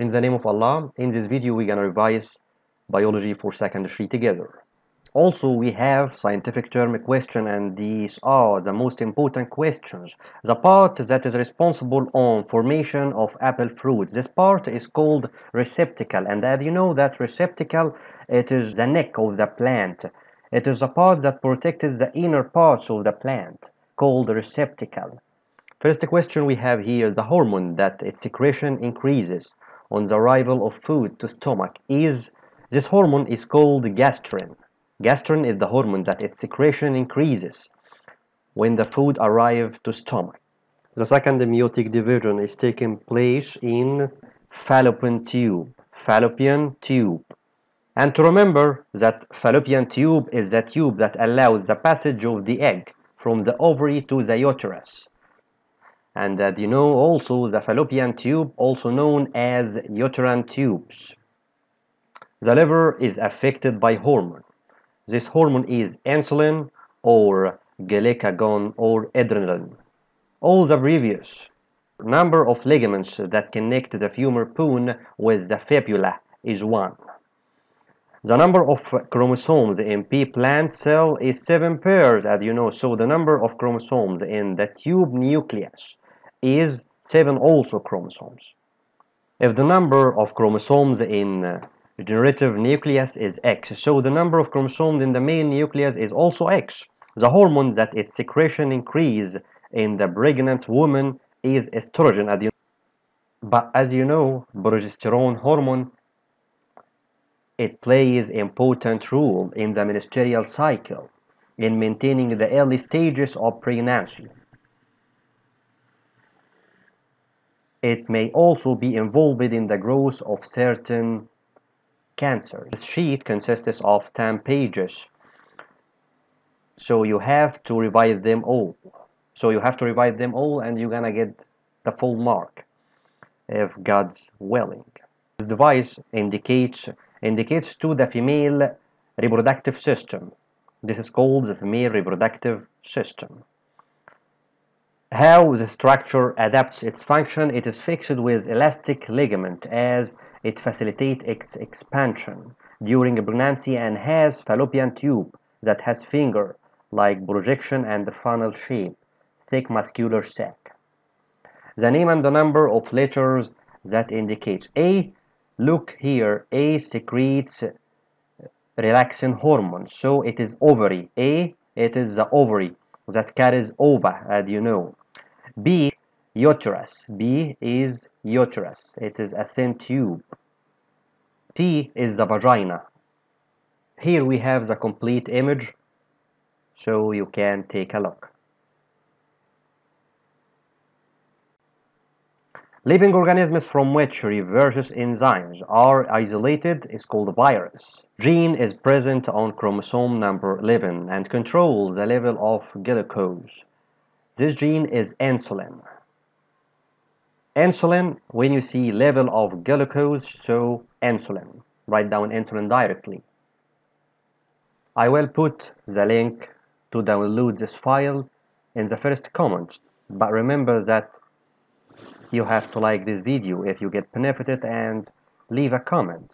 In the name of Allah, in this video we're gonna revise biology for secondary together. Also, we have scientific term question and these are the most important questions. The part that is responsible on formation of apple fruit. This part is called receptacle and as you know that receptacle it is the neck of the plant. It is a part that protects the inner parts of the plant called receptacle. First question we have here the hormone that its secretion increases on the arrival of food to stomach is this hormone is called gastrin. Gastrin is the hormone that its secretion increases when the food arrives to stomach. The second meiotic division is taking place in fallopian tube. Fallopian tube. And to remember that fallopian tube is the tube that allows the passage of the egg from the ovary to the uterus and that you know also the fallopian tube also known as uterine tubes. The liver is affected by hormone. This hormone is insulin or glucagon or adrenaline. All the previous number of ligaments that connect the femur bone with the fibula is 1. The number of chromosomes in pea plant cell is 7 pairs as you know so the number of chromosomes in the tube nucleus is 7 also chromosomes. If the number of chromosomes in uh, generative nucleus is X, so the number of chromosomes in the main nucleus is also X. The hormone that its secretion increase in the pregnant woman is estrogen. But as you know, progesterone hormone it plays important role in the menstrual cycle in maintaining the early stages of pregnancy. It may also be involved in the growth of certain cancers. This sheet consists of 10 pages. So you have to revise them all. So you have to revise them all and you're gonna get the full mark if God's willing. This device indicates indicates to the female reproductive system. This is called the female reproductive system how the structure adapts its function it is fixed with elastic ligament as it facilitates its expansion. During pregnancy and has fallopian tube that has finger like projection and funnel shape thick muscular sac. The name and the number of letters that indicates a look here a secretes relaxin hormone. So it is ovary. A it is the ovary that carries ova as you know B uterus. B is uterus. It is a thin tube. T is the vagina. Here we have the complete image so you can take a look. Living organisms from which reverse enzymes are isolated is called virus. Gene is present on chromosome number 11 and controls the level of glucose. This gene is insulin. Insulin, when you see level of glucose, so insulin. Write down insulin directly. I will put the link to download this file in the first comment. But remember that you have to like this video if you get benefited and leave a comment.